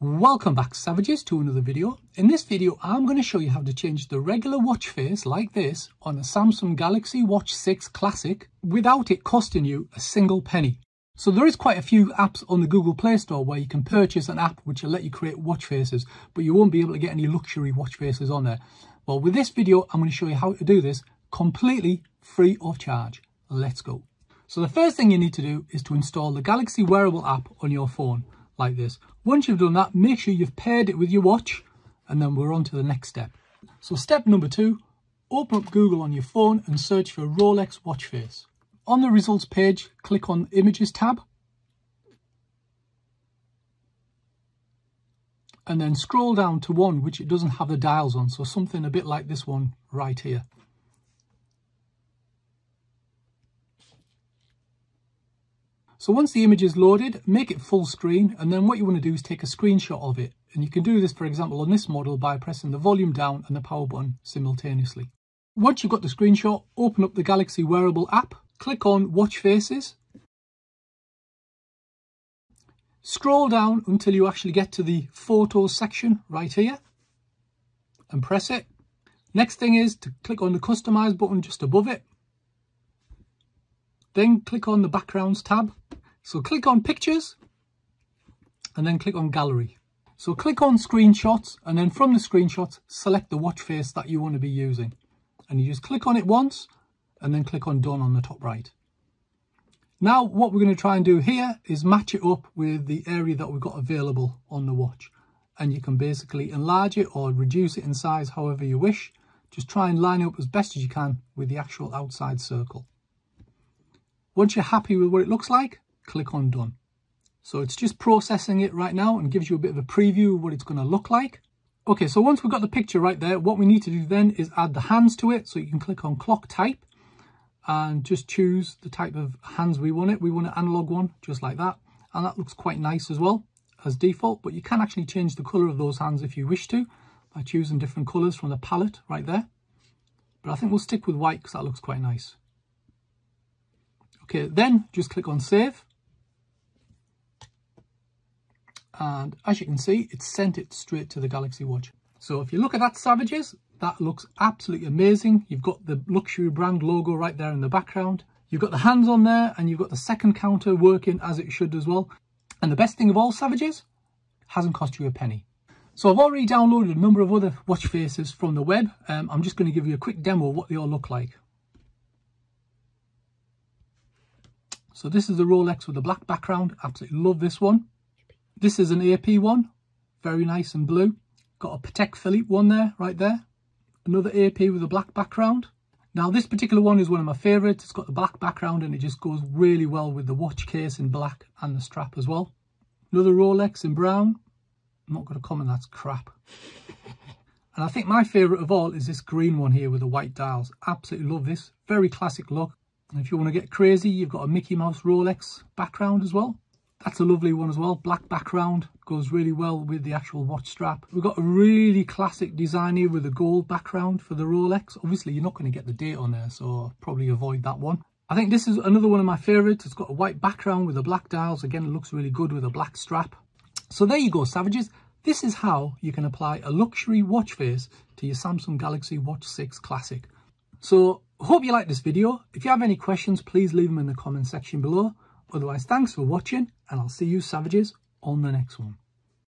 Welcome back Savages to another video. In this video I'm going to show you how to change the regular watch face like this on a Samsung Galaxy Watch 6 Classic without it costing you a single penny. So there is quite a few apps on the Google Play Store where you can purchase an app which will let you create watch faces but you won't be able to get any luxury watch faces on there. Well with this video I'm going to show you how to do this completely free of charge. Let's go. So the first thing you need to do is to install the Galaxy Wearable app on your phone like this. Once you've done that, make sure you've paired it with your watch and then we're on to the next step. So step number two, open up Google on your phone and search for Rolex watch face. On the results page, click on Images tab and then scroll down to one which it doesn't have the dials on, so something a bit like this one right here. So once the image is loaded, make it full screen and then what you want to do is take a screenshot of it. And you can do this, for example, on this model by pressing the volume down and the power button simultaneously. Once you've got the screenshot, open up the Galaxy Wearable app, click on Watch Faces. Scroll down until you actually get to the Photos section right here and press it. Next thing is to click on the Customize button just above it. Then click on the Backgrounds tab so click on pictures and then click on gallery. So click on screenshots and then from the screenshots, select the watch face that you want to be using. And you just click on it once and then click on done on the top right. Now what we're going to try and do here is match it up with the area that we've got available on the watch. And you can basically enlarge it or reduce it in size however you wish. Just try and line up as best as you can with the actual outside circle. Once you're happy with what it looks like, click on done. So it's just processing it right now and gives you a bit of a preview of what it's going to look like. Okay, so once we've got the picture right there, what we need to do then is add the hands to it. So you can click on clock type and just choose the type of hands we want it. We want an analog one, just like that. And that looks quite nice as well as default, but you can actually change the color of those hands if you wish to by choosing different colors from the palette right there. But I think we'll stick with white because that looks quite nice. Okay, then just click on save and as you can see it sent it straight to the Galaxy Watch. So if you look at that Savages, that looks absolutely amazing. You've got the luxury brand logo right there in the background. You've got the hands on there and you've got the second counter working as it should as well. And the best thing of all Savages, hasn't cost you a penny. So I've already downloaded a number of other watch faces from the web. Um, I'm just going to give you a quick demo of what they all look like. So this is the Rolex with the black background. Absolutely love this one. This is an AP one, very nice and blue. Got a Patek Philippe one there, right there. Another AP with a black background. Now this particular one is one of my favourites. It's got the black background and it just goes really well with the watch case in black and the strap as well. Another Rolex in brown. I'm not going to comment, that's crap. And I think my favourite of all is this green one here with the white dials. Absolutely love this. Very classic look. And if you want to get crazy, you've got a Mickey Mouse Rolex background as well. That's a lovely one as well. Black background goes really well with the actual watch strap. We've got a really classic design here with a gold background for the Rolex. Obviously, you're not going to get the date on there, so probably avoid that one. I think this is another one of my favourites. It's got a white background with the black dials. Again, it looks really good with a black strap. So there you go, Savages. This is how you can apply a luxury watch face to your Samsung Galaxy Watch 6 Classic. So, hope you liked this video. If you have any questions, please leave them in the comment section below. Otherwise, thanks for watching and I'll see you savages on the next one.